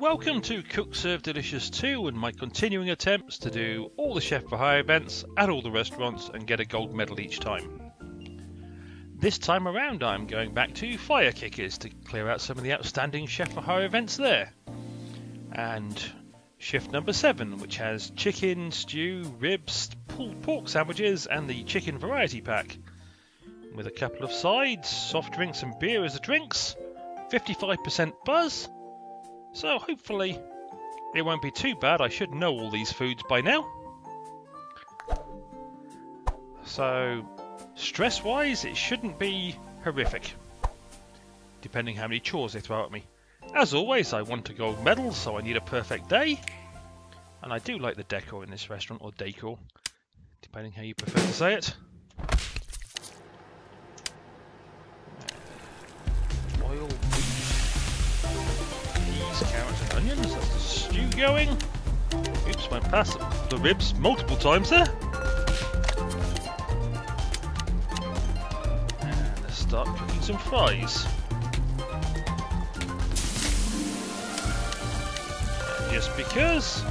welcome to Cook Serve Delicious 2 and my continuing attempts to do all the Chef for Hire events at all the restaurants and get a gold medal each time. This time around I'm going back to Fire Kickers to clear out some of the outstanding Chef for Hire events there. And shift number 7 which has chicken, stew, ribs, pulled pork sandwiches and the chicken variety pack. With a couple of sides, soft drinks and beer as the drinks, 55% buzz, so hopefully it won't be too bad. I should know all these foods by now. So stress-wise, it shouldn't be horrific, depending how many chores they throw at me. As always, I want a gold medal, so I need a perfect day. And I do like the decor in this restaurant, or decor, depending how you prefer to say it. Going. Oops, went past the ribs multiple times there. And let's start cooking some fries. just because.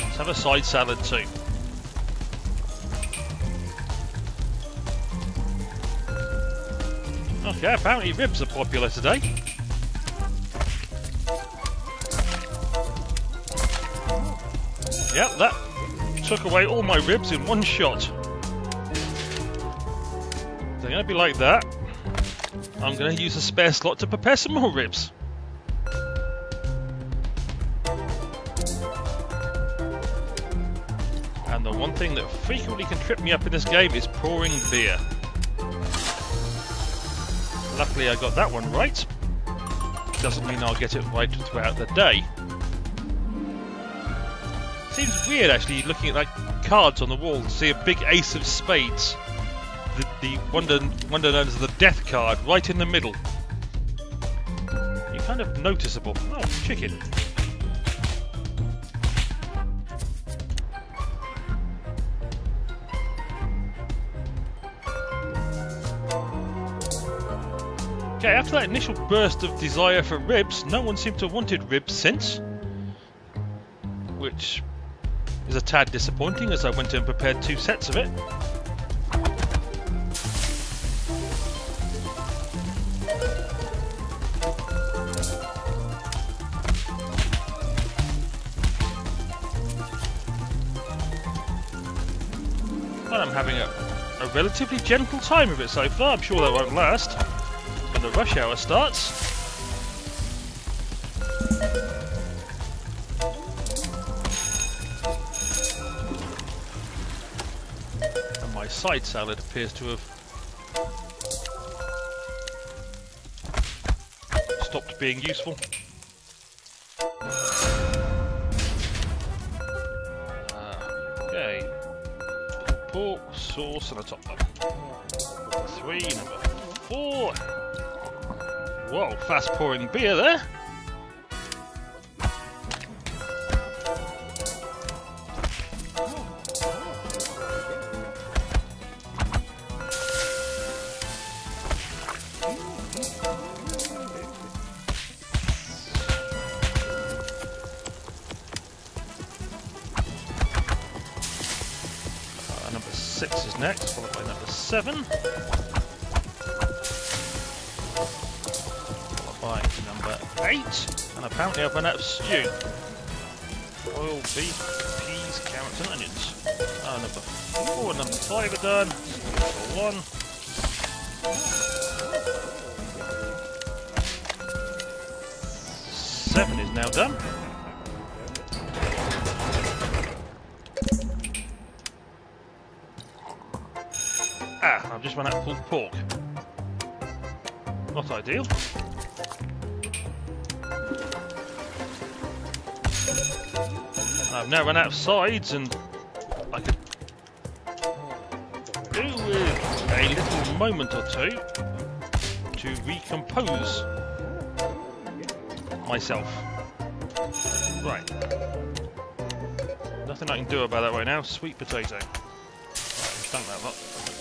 Let's have a side salad too. Okay, apparently ribs are popular today. Yep, that took away all my ribs in one shot. They're going to be like that. I'm going to use a spare slot to prepare some more ribs. And the one thing that frequently can trip me up in this game is pouring beer. Luckily I got that one right. Doesn't mean I'll get it right throughout the day. Seems weird actually looking at like cards on the wall to see a big ace of spades. The, the wonder, wonder known as the death card right in the middle. You're kind of noticeable. Oh, chicken. Okay, after that initial burst of desire for ribs, no one seemed to have wanted ribs since. Which is a tad disappointing as I went and prepared two sets of it. And I'm having a, a relatively gentle time of it so far. I'm sure that won't last when the rush hour starts. Side salad appears to have stopped being useful. Uh, okay. Pork, sauce, and a top bun. Number three, number four. Whoa, fast pouring beer there. Is next, followed by number seven. Followed by number eight. And apparently I've run out of stew. Oil, beef, peas, carrots and onions. Uh, number four and number five are done. Number one. Seven is now done. Just run out pulled pork. Not ideal. I've now run out of sides and I could do with a little moment or two to recompose myself. Right. Nothing I can do about that right now. Sweet potato. Right, done that lot.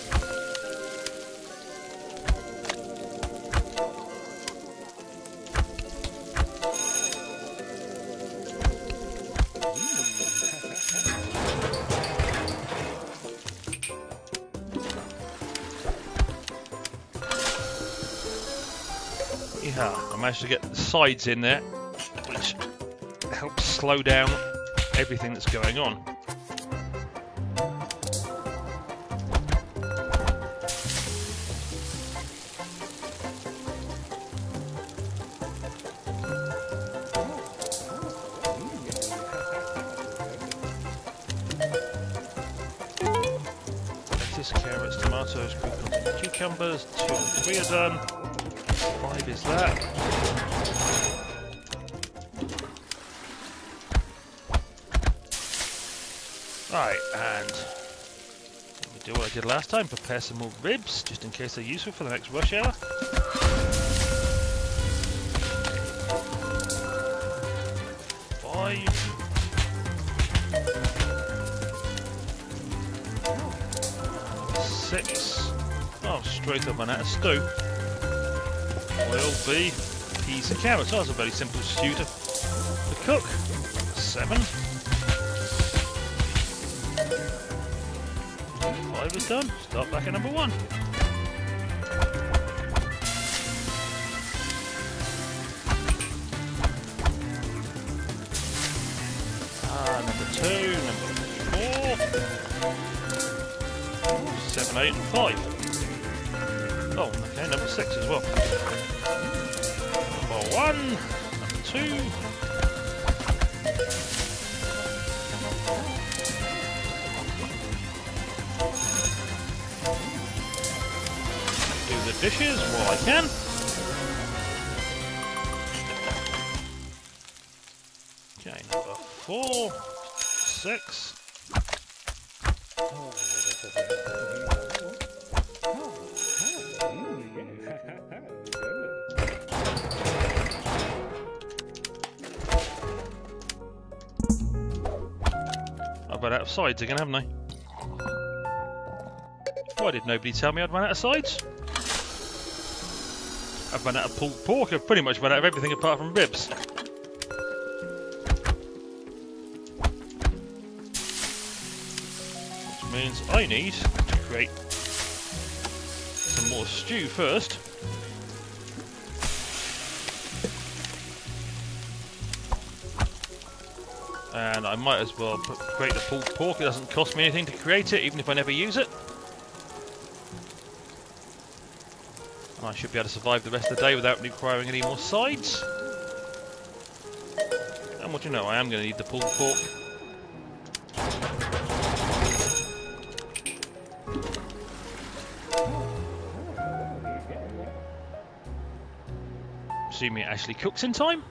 Yeah, I managed to get the sides in there, which helps slow down everything that's going on. Lettuce, carrots, tomatoes, cucumbers, two three are done. Five is that. Right, and do what I did last time, prepare some more ribs, just in case they're useful for the next rush hour. Five. Six. Oh, straight up on that stew. Will be peas of carrots. Oh, that's a very simple stew to, to cook. Seven. Five is done. Start back at number one. Ah, number two, number four. Seven, eight, and five. Oh, okay, number six as well. Number one, number two. Do the dishes while I can. Okay, number four, six. Run out of sides again, haven't I? Why did nobody tell me I'd run out of sides? I've run out of pulled pork, I've pretty much run out of everything apart from ribs. Which means I need to create some more stew first. And I might as well create the pulled pork, it doesn't cost me anything to create it, even if I never use it. I should be able to survive the rest of the day without requiring any more sides. And what do you know, I am going to need the pulled pork. Assuming it actually cooks in time.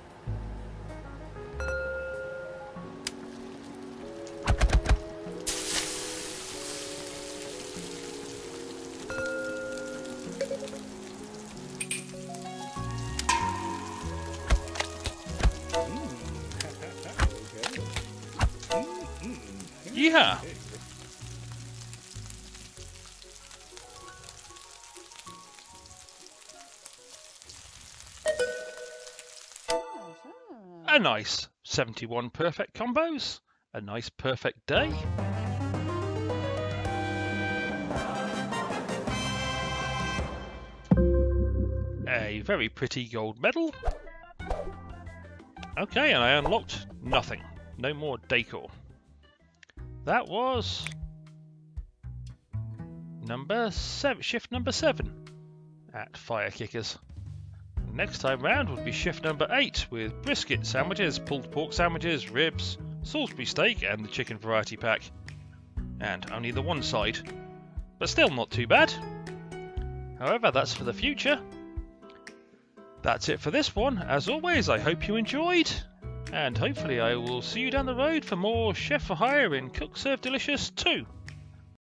A nice 71 perfect combos. A nice perfect day. A very pretty gold medal. Okay, and I unlocked nothing. No more decor. That was number seven, shift number seven at Fire Kickers. Next time round would be shift number eight with brisket sandwiches, pulled pork sandwiches, ribs, Salisbury steak, and the chicken variety pack. And only the one side, but still not too bad. However, that's for the future. That's it for this one. As always, I hope you enjoyed, and hopefully I will see you down the road for more Chef for Hire in Cook Serve Delicious 2.